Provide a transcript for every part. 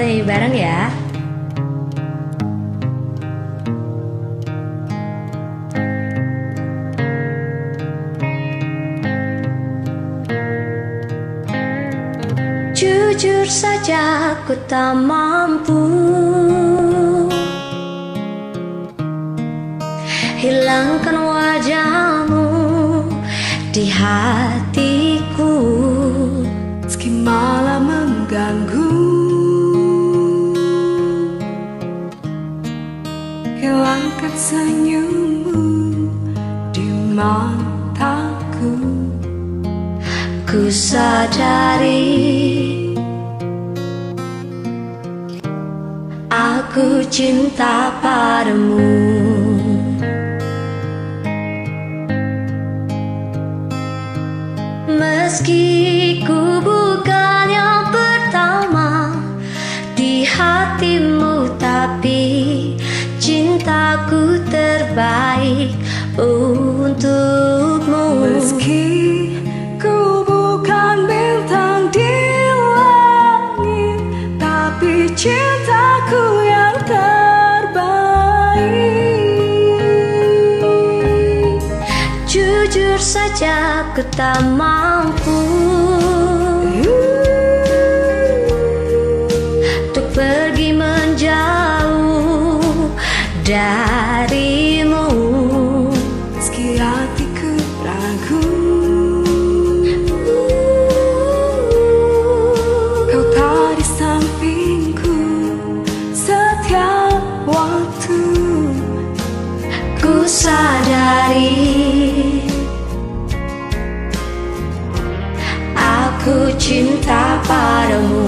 Nih bareng ya. Jujur saja ku tak mampu Hilangkan wajahmu di hatiku senyummu di mataku. Ku sadari Aku cinta padamu. Meski ku untukmu. Meski ku bukan bintang di langit Tapi cintaku yang terbaik. Jujur saja ku tak mampu. Untuk pergi menjauh darimu sadari Aku cinta padamu.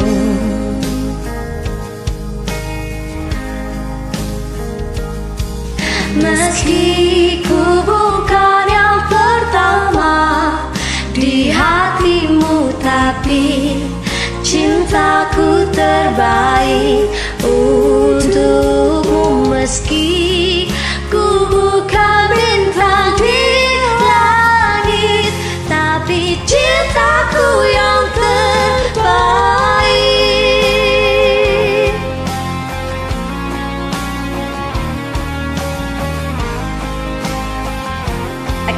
Meski ku bukan yang pertama Di hatimu Tapi cintaku terbaik Untukmu. Meski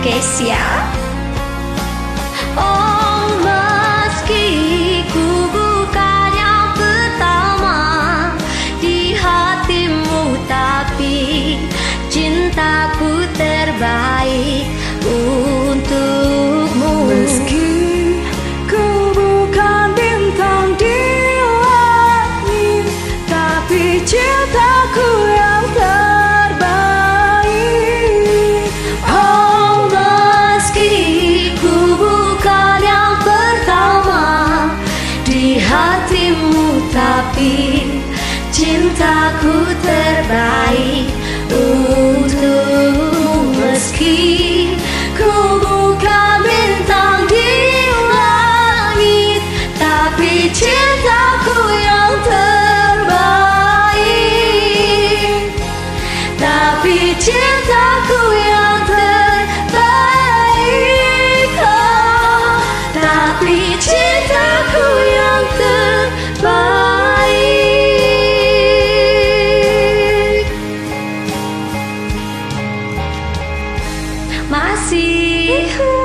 Oke siap Oh meski ku bukan yang pertama Di hatimu Tapi cintaku terbaik hatimu Tapi cintaku terbaik meski Makasih.